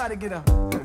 try to get up.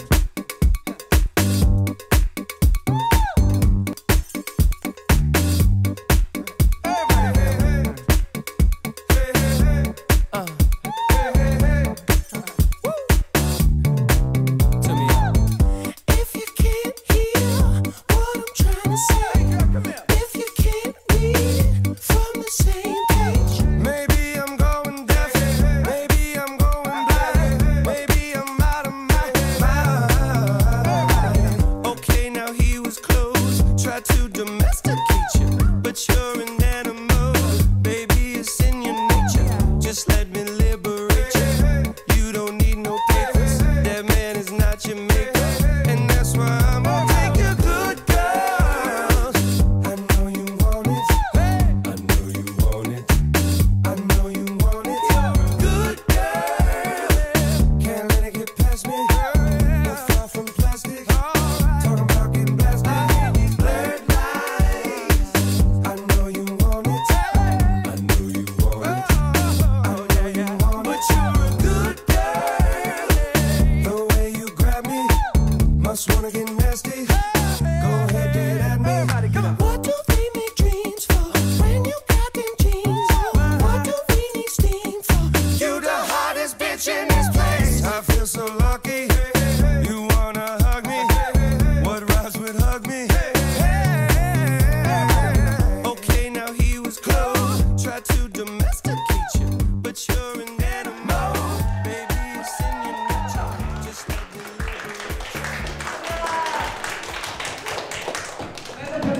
you're in wanna get nasty. Go ahead, get at me. What do make dreams for when you got them. What do need steam for? You the hottest bitch in.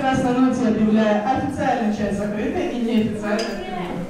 на становится, объявляю официальную часть закрытой и неофициальную.